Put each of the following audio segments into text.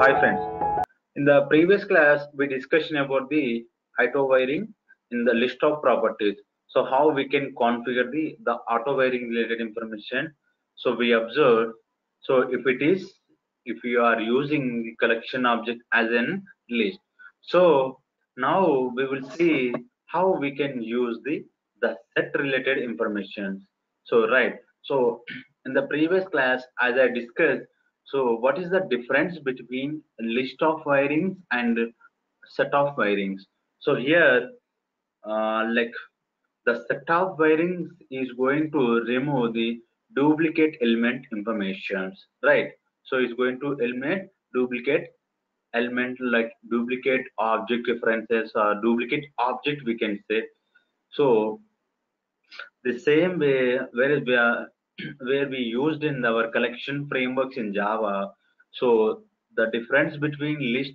hi friends. In the previous class, we discussed about the auto wiring in the list of properties. So how we can configure the, the auto wiring related information. So we observed, so if it is, if you are using the collection object as an list. So now we will see how we can use the, the set related information. So right, so in the previous class, as I discussed, so what is the difference between list of wirings and set of wirings? So here, uh, like the set of wirings is going to remove the duplicate element informations, right? So it's going to eliminate duplicate element like duplicate object references or duplicate object we can say. So the same way where we are where we used in our collection frameworks in Java. So the difference between list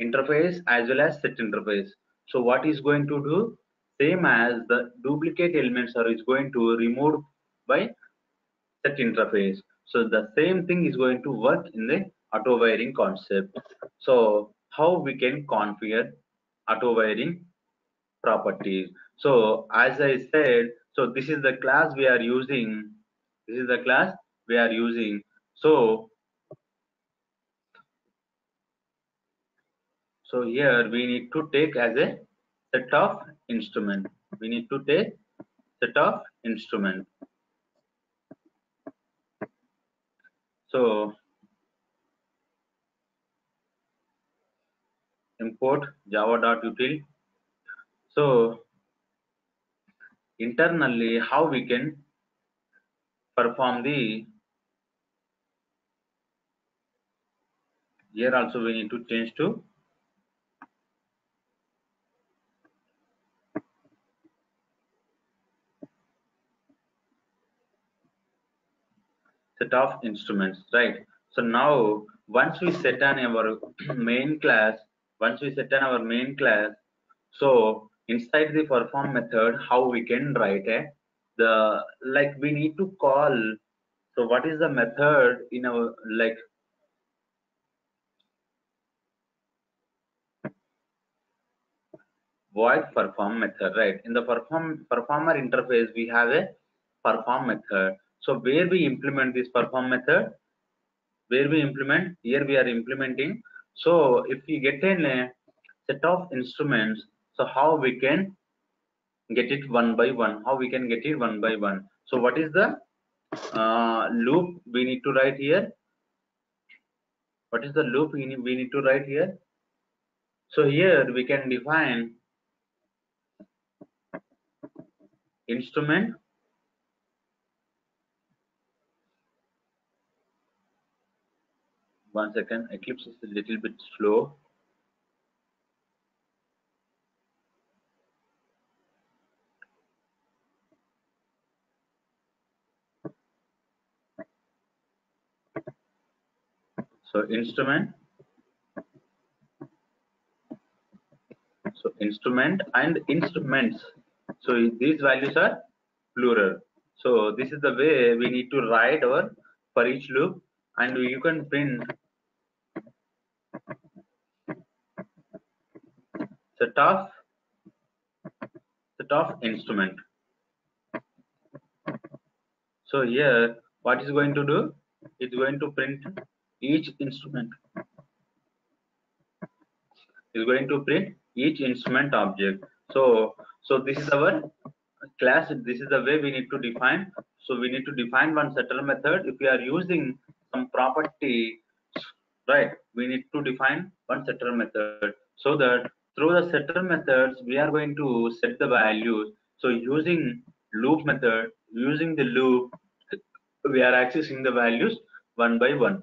interface as well as set interface. So what is going to do? Same as the duplicate elements are is going to remove by set interface. So the same thing is going to work in the auto wiring concept. So how we can configure auto wiring properties. So as I said, so this is the class we are using this is the class we are using. So so here we need to take as a set of instrument. We need to take set of instrument. So import java.util so internally how we can perform the here also we need to change to set of instruments right? So now once we set on our main class once we set on our main class so inside the perform method how we can write a the like we need to call. So what is the method in our like void perform method right? In the perform performer interface we have a perform method. So where we implement this perform method? Where we implement? Here we are implementing. So if we get in a set of instruments so how we can get it one by one. How we can get it one by one? So what is the uh, loop we need to write here? What is the loop we need, we need to write here? So here we can define instrument. One second eclipse is a little bit slow so instrument. So instrument and instruments. So these values are plural. So this is the way we need to write our for each loop. And you can print set of set of instrument. So here what is going to do? It's going to print each instrument is going to print each instrument object. So so this is our class. This is the way we need to define. So we need to define one setter method. If we are using some property right we need to define one setter method. So that through the setter methods we are going to set the values. So using loop method using the loop we are accessing the values one by one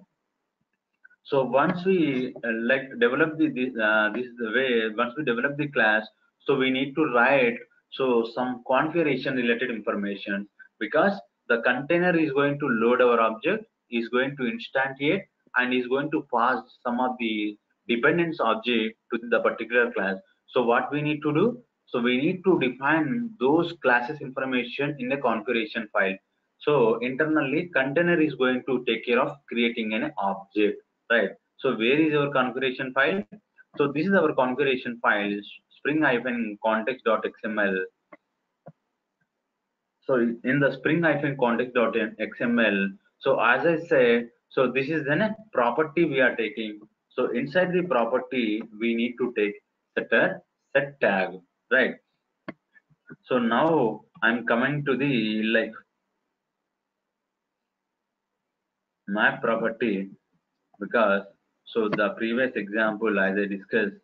so once we uh, like develop the this, uh, this the way once we develop the class so we need to write so some configuration related information because the container is going to load our object is going to instantiate and is going to pass some of the dependence object to the particular class. So what we need to do? So we need to define those classes information in the configuration file. So internally container is going to take care of creating an object right So where is our configuration file? So this is our configuration file, spring-context.xml. So in the spring-context.xml, so as I said, so this is then a property we are taking. So inside the property, we need to take set a set tag, right? So now I'm coming to the like map property because so the previous example as I discussed.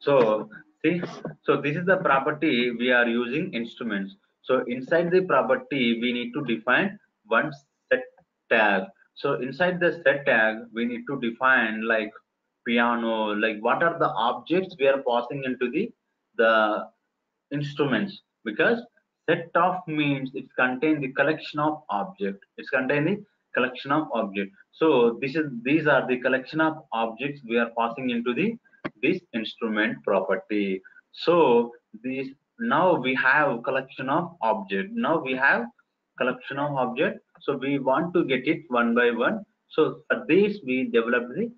So see, so this is the property we are using instruments. So inside the property, we need to define one set tag. So inside the set tag, we need to define like piano, like what are the objects we are passing into the the instruments because set of means it contains the collection of object. It's contain the collection of object. So this is these are the collection of objects we are passing into the this instrument property. So this now we have collection of object. Now we have collection of object. So we want to get it one by one. So for this we develop the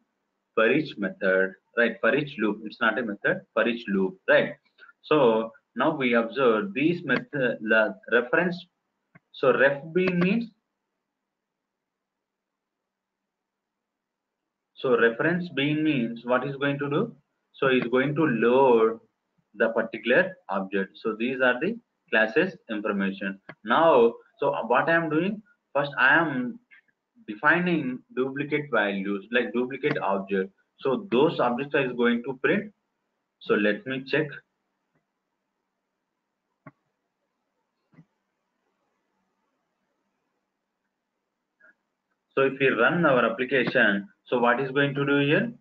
for each method, right? For each loop. It's not a method, for each loop, right? So now we observe these method the reference. So ref b means So reference bean means what is going to do? So it's going to load the particular object. So these are the classes information. Now, so what I am doing? First, I am defining duplicate values like duplicate object. So those objects is going to print. So let me check. So if we run our application, so what is going to do here?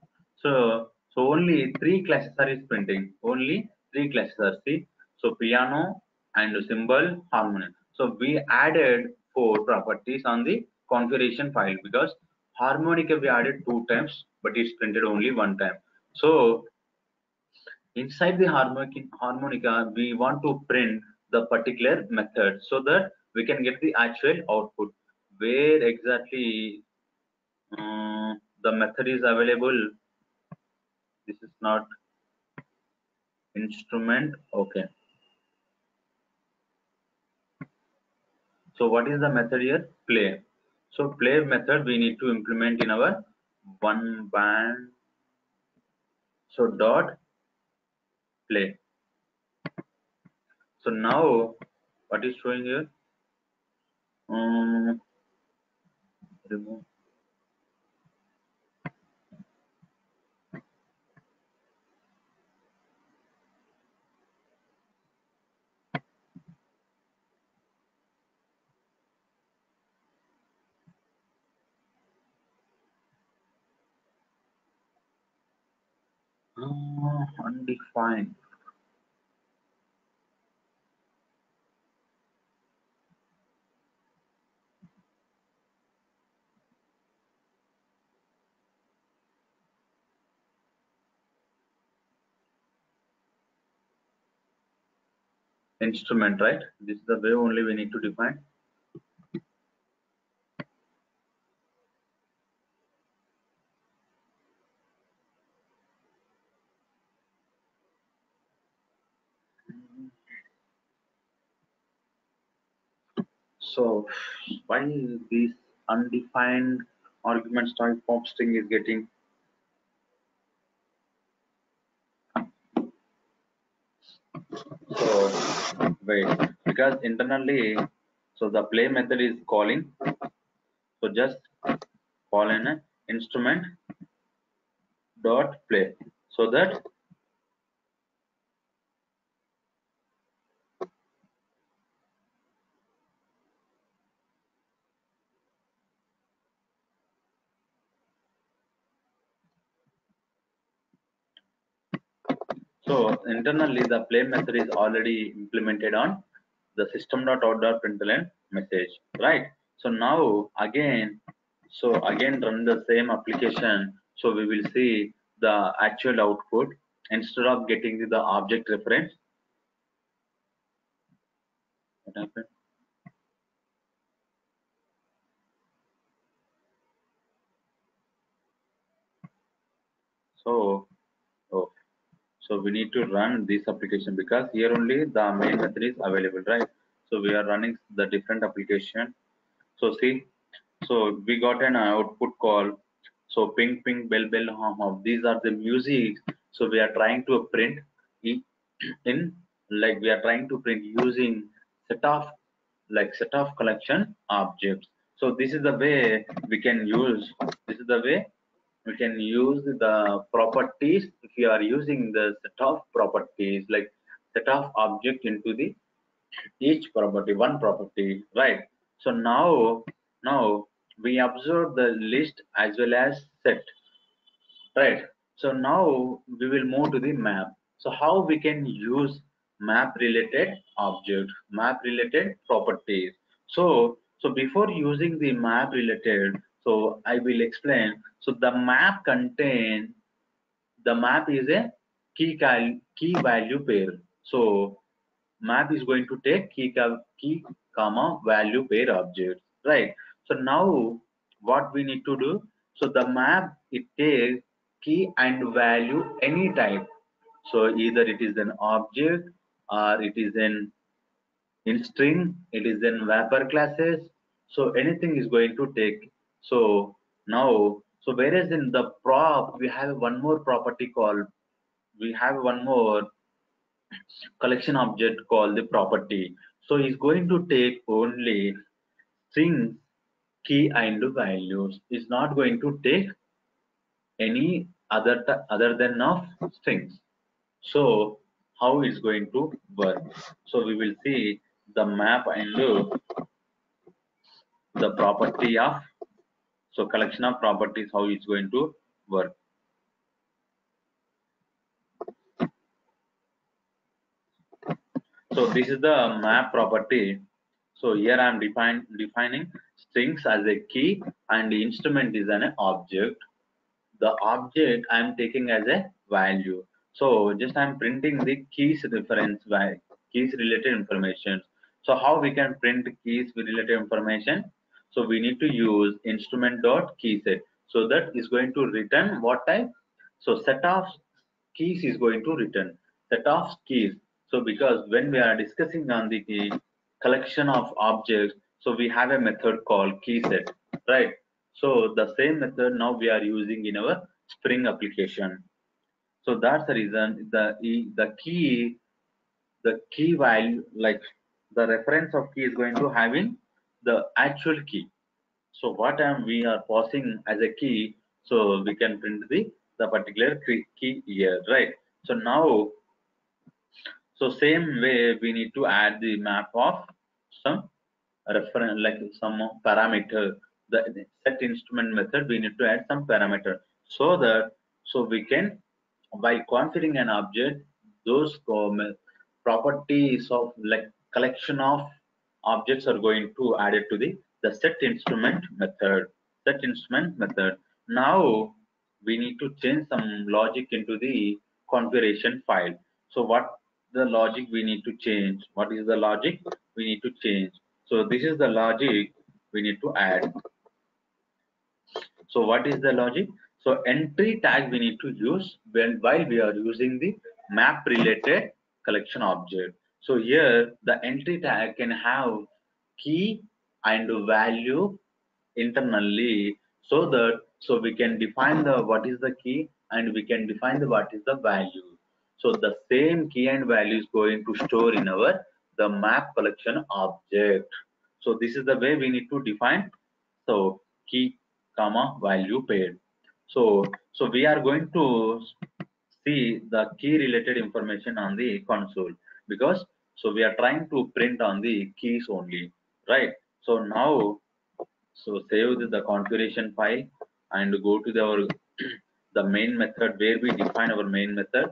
So so only three classes are is printing. Only three classes are see. So piano and cymbal harmonic. So we added four properties on the configuration file because harmonica we added two times, but it's printed only one time. So inside the harmonica, harmonica we want to print the particular method so that we can get the actual output. Where exactly uh, the method is available. This is not instrument. Okay. So what is the method here? Play. So play method we need to implement in our one band. So dot play. So now what is showing here? Um, undefined. Instrument, right? This is the way only we need to define. So why this undefined argument type pop string is getting so wait. Because internally so the play method is calling. So just call an instrument dot play. So that So internally, the play method is already implemented on the system.out.println message, right? So now again, so again run the same application. So we will see the actual output instead of getting the object reference. What happened? So so we need to run this application because here only the main method is available, right? So we are running the different application. So see, so we got an output call. So ping, ping, bell, bell, hum, hum. These are the music. So we are trying to print in like we are trying to print using set of like set of collection objects so this is the way we can use this is the way we can use the properties if you are using the set of properties like set of object into the each property one property right? So now now we observe the list as well as set right? So now we will move to the map. So how we can use map related object, map related properties. So, so before using the map related, so I will explain. So the map contain, the map is a key, key value pair. So map is going to take key, key comma value pair objects, right? So now what we need to do, so the map, it takes key and value any type so either it is an object or it is an in string, it is in wrapper classes. So anything is going to take. So now, so whereas in the prop, we have one more property called, we have one more collection object called the property. So it's going to take only string key and values. It's not going to take any other other than of strings. So how it's going to work. So we will see the map and the property of so collection of properties how it's going to work. So this is the map property. So here I am define, defining strings as a key and the instrument is an object. The object I am taking as a value. So just I'm printing the keys reference by keys related information. So how we can print keys with related information? So we need to use instrument dot key set. So that is going to return what type? So set of keys is going to return set of keys. So because when we are discussing on the key collection of objects, so we have a method called key set, right? So the same method now we are using in our Spring application. So that's the reason the the key the key value like the reference of key is going to having the actual key. So what am we are passing as a key, so we can print the the particular key here, right? So now, so same way we need to add the map of some reference like some parameter. The set instrument method we need to add some parameter so that so we can by configuring an object, those properties of like collection of objects are going to add it to the the set instrument method. Set instrument method. Now we need to change some logic into the configuration file. So what the logic we need to change? What is the logic we need to change? So this is the logic we need to add. So what is the logic? So entry tag we need to use when while we are using the map related collection object. So here the entry tag can have key and value internally so that so we can define the what is the key and we can define the what is the value. So the same key and value is going to store in our the map collection object. So this is the way we need to define so key comma value paired so so we are going to see the key related information on the console because so we are trying to print on the keys only right? So now so save the, configuration file and go to the our the main method where we define our main method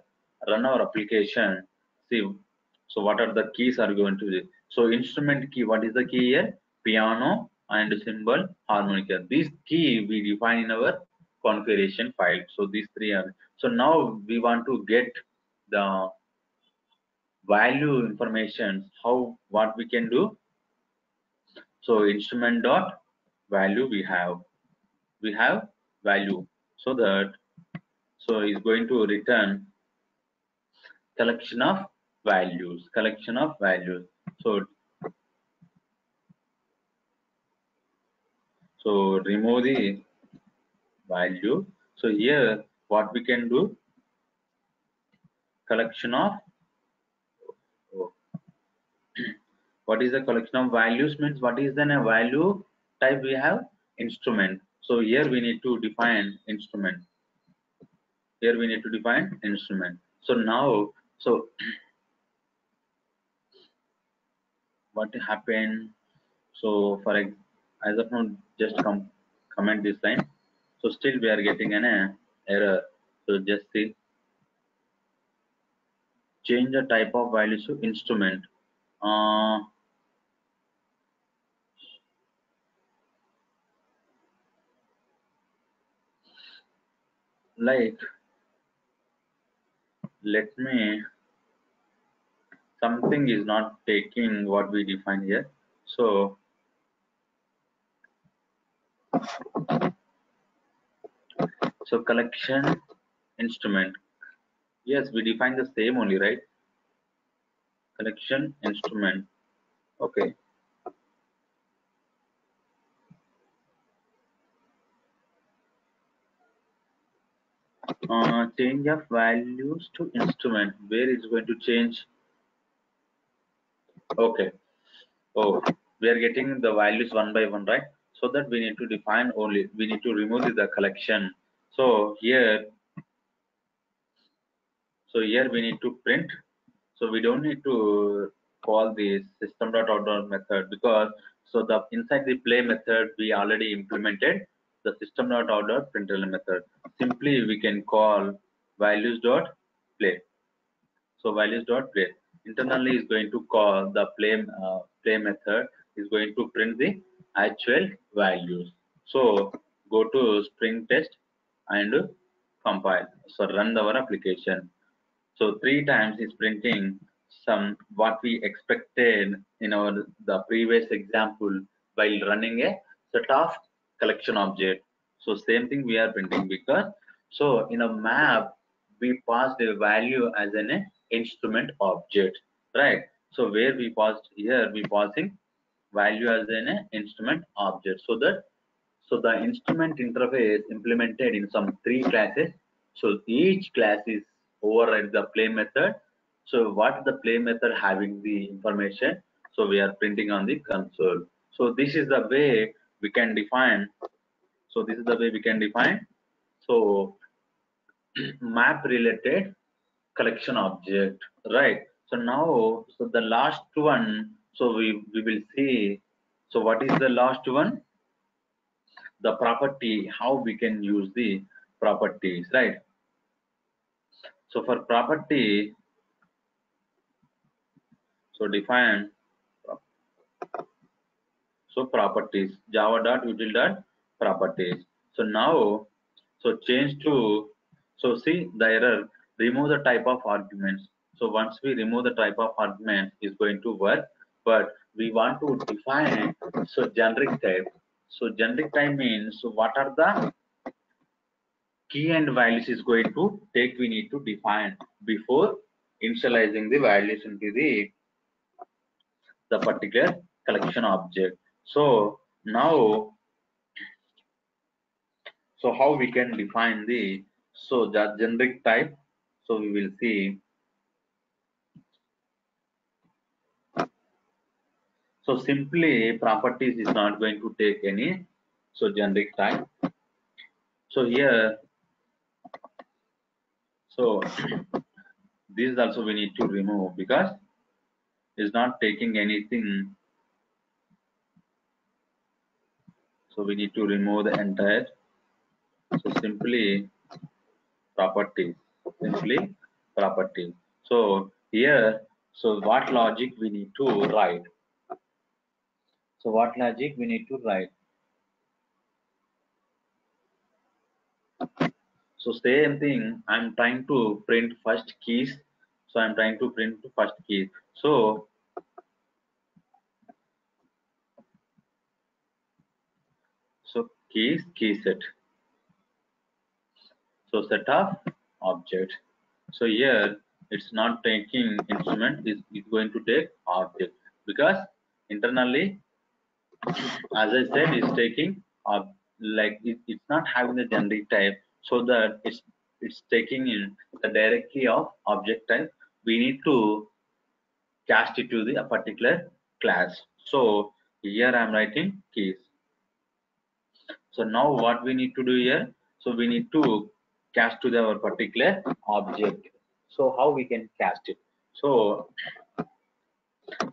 run our application see so what are the keys are going to be. So instrument key what is the key here? Piano and cymbal harmonica. This key we define in our configuration file. So these three are so now we want to get the value information how what we can do. So instrument dot value we have. We have value. So that so is going to return collection of values collection of values. So so remove the value. So here what we can do? Collection of oh, what is the collection of values means what is then a value type we have? Instrument. So here we need to define instrument. Here we need to define instrument. So now so what happened? So for as of now just come comment this line. So still we are getting an error. So just see. Change the type of values to instrument. Uh, like let me something is not taking what we define here. So so collection instrument. Yes we define the same only right? Collection instrument. Okay uh, change of values to instrument. Where is going to change? Okay. Oh we are getting the values one by one right? So that we need to define only. We need to remove the collection. So here so here we need to print. So we don't need to call the system.out method because so the inside the play method we already implemented the system.out println method. Simply we can call values dot play. So values dot play. Internally is going to call the play uh, play method is going to print the actual values. So go to spring test and compile. So run the our application. So three times is printing some what we expected in our the previous example while running a set of collection object. So same thing we are printing because so in a map we passed a value as an instrument object right? So where we passed here we passing value as an instrument object. So that so the instrument interface implemented in some three classes. So each class is override the play method. So what the play method having the information? So we are printing on the console. So this is the way we can define so this is the way we can define so map related collection object right so now so the last one so we, we will see, so what is the last one? The property, how we can use the properties, right? So for property, so define, so properties, java dot util dot properties. So now, so change to, so see the error, remove the type of arguments. So once we remove the type of argument is going to work but we want to define so generic type so generic type means so what are the key and values is going to take we need to define before initializing the values into the the particular collection object so now so how we can define the so the generic type so we will see So simply properties is not going to take any so generic type. So here, so this also we need to remove because it's not taking anything. So we need to remove the entire. So simply property simply property So here, so what logic we need to write? So what logic we need to write? So same thing, I'm trying to print first keys. So I'm trying to print first keys. So keys key set. So set of object. So here it's not taking instrument it's, it's going to take object. Because internally as i said it's taking uh, like it, it's not having the generic type. So that it's it's taking in the directory of object type. We need to cast it to the a particular class. So here i'm writing keys so now what we need to do here? So we need to cast to the our particular object. So how we can cast it? So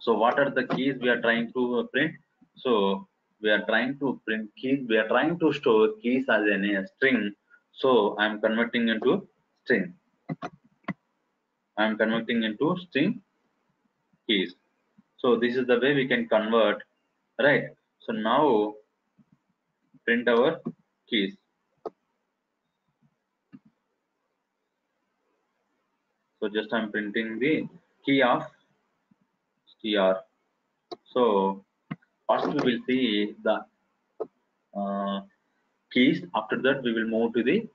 so what are the keys we are trying to uh, print? So we are trying to print keys. We are trying to store keys as in a string. So i am converting into string. I am converting into string keys. So this is the way we can convert right? So now print our keys. So just i'm printing the key of str so first we will see the uh, keys. After that we will move to the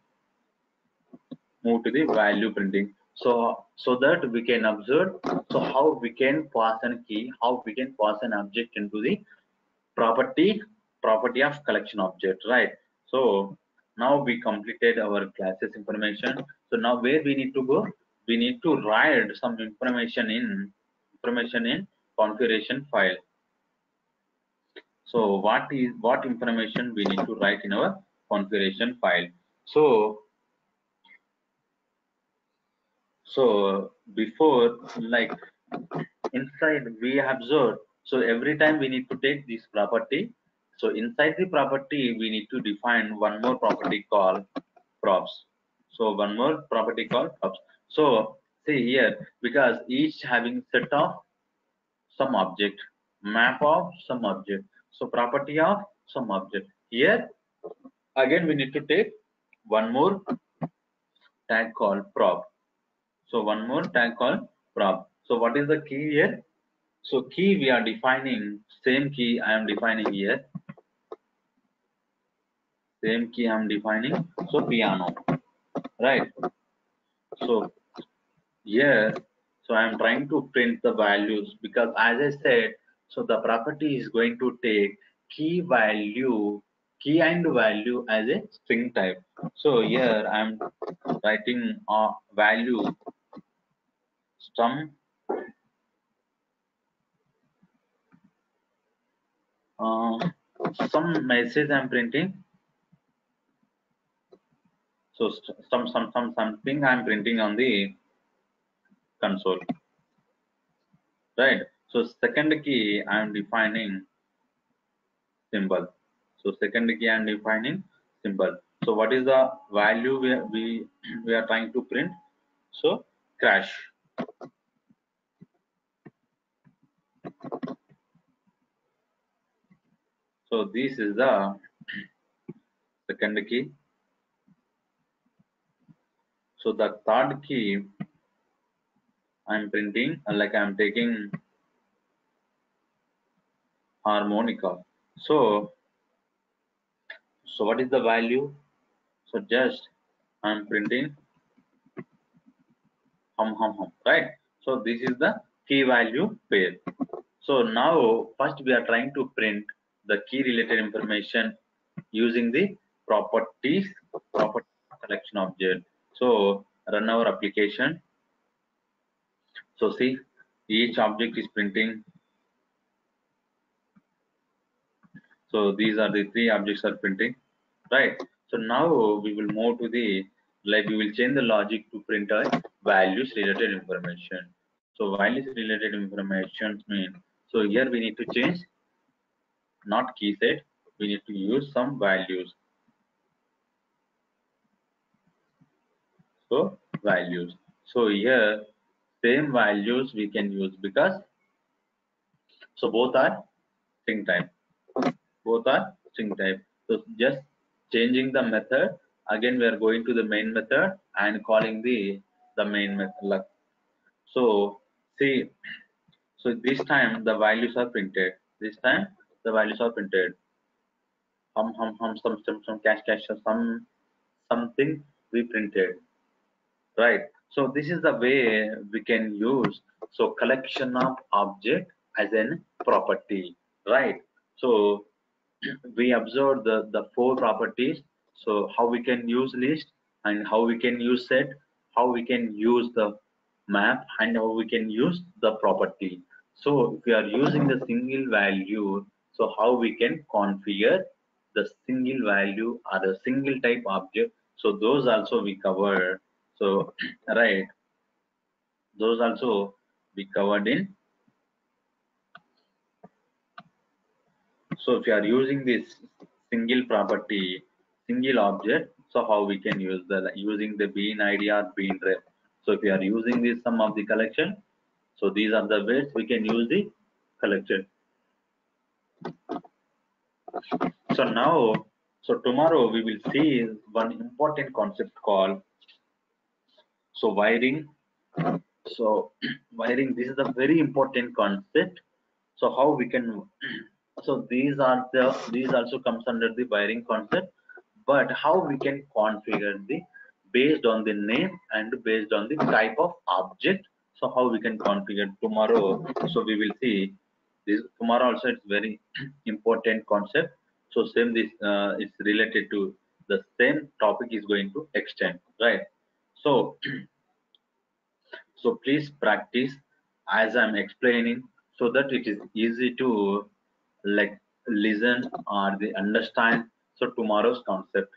move to the value printing. So so that we can observe so how we can pass a key how we can pass an object into the property property of collection object right? So now we completed our classes information. So now where we need to go? We need to write some information in information in configuration file. So what is what information we need to write in our configuration file? So so before like inside we observe so every time we need to take this property so inside the property we need to define one more property called props so one more property called props so see here because each having set of some object map of some object. So property of some object. Here again we need to take one more tag called prop. So one more tag called prop. So what is the key here? So key we are defining same key i am defining here same key i am defining so piano right? So here so i am trying to print the values because as i said so the property is going to take key value key and value as a string type. So here i am writing a value some uh, some message i'm printing so some some some something i'm printing on the console. Right? So second key i am defining cymbal. So second key i am defining cymbal. So what is the value we we, we are trying to print? So crash. So this is the second key so the third key i'm printing uh, like i'm taking harmonica. So so what is the value? So just i'm printing hum hum hum right? So this is the key value pair. So now first we are trying to print the key related information using the properties property collection object so run our application. So see each object is printing. So these are the three objects are printing right? So now we will move to the like we will change the logic to print a values related information. So values related information mean so here we need to change not key set we need to use some values so values. So here same values we can use because so both are string type. Both are string type. So just changing the method again we are going to the main method and calling the the main method so see so this time the values are printed. This time the values are printed. Hum hum hum some some some cash cash some something we printed right? So this is the way we can use so collection of object as an property right? So we observe the the four properties. So how we can use list and how we can use set how we can use the map and how we can use the property. So if we are using the single value so how we can configure the single value or the single type object. So those also we cover so right. Those also we covered in. So if you are using this single property single object so how we can use the using the bean id or bean ref so if you are using this sum of the collection so these are the ways we can use the collection. So now so tomorrow we will see one important concept called so wiring so wiring this is a very important concept. So how we can so these are the these also comes under the wiring concept. But how we can configure the based on the name and based on the type of object. So how we can configure tomorrow. So we will see this tomorrow also it's very important concept. So same this uh, is related to the same topic is going to extend right so so please practice as i'm explaining so that it is easy to like listen or the understand. So tomorrow's concept